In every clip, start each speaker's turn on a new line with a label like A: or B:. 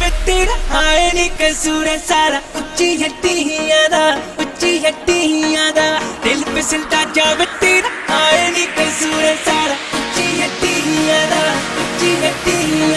A: वे तेरा आए नी कसूर है सारा उच्ची हट्टी ही आदा उच्ची हट्टी ही आदा दिल पे सिलता जावे तेरा आए नी कसूर है सारा उच्ची हट्टी ही आदा उच्ची हट्टी ही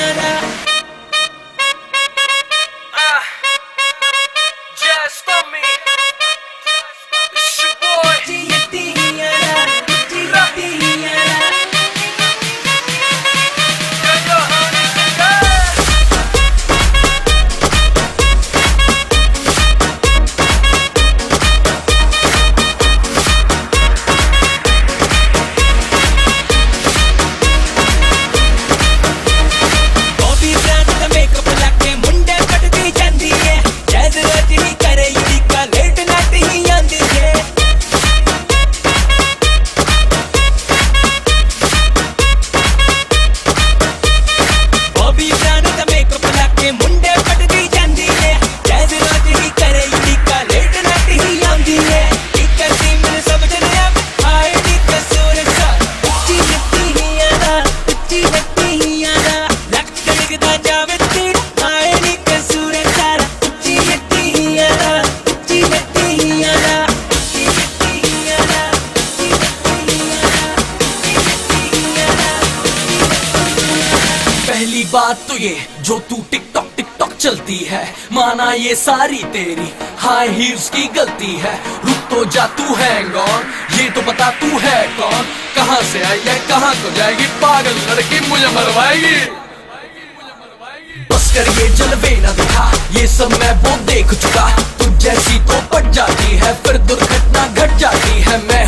B: पहली बात तो ये, जो तू टिकटॉक टिकटॉक चलती है। माना ये सारी तेरी हाई हील्स की गलती है। रुक तो जा, तू है गौर ये तो बता तू है कौन। कहाँ से आई है, कहाँ को जाएगी? पागल लड़की मुझे मरवाएगी। बस कर ये जलवे न दिखा। ये सब मैं वो देख चुका। तू जैसी तो पट जाती है, फिर दुर्घटना घट जाती है। मैं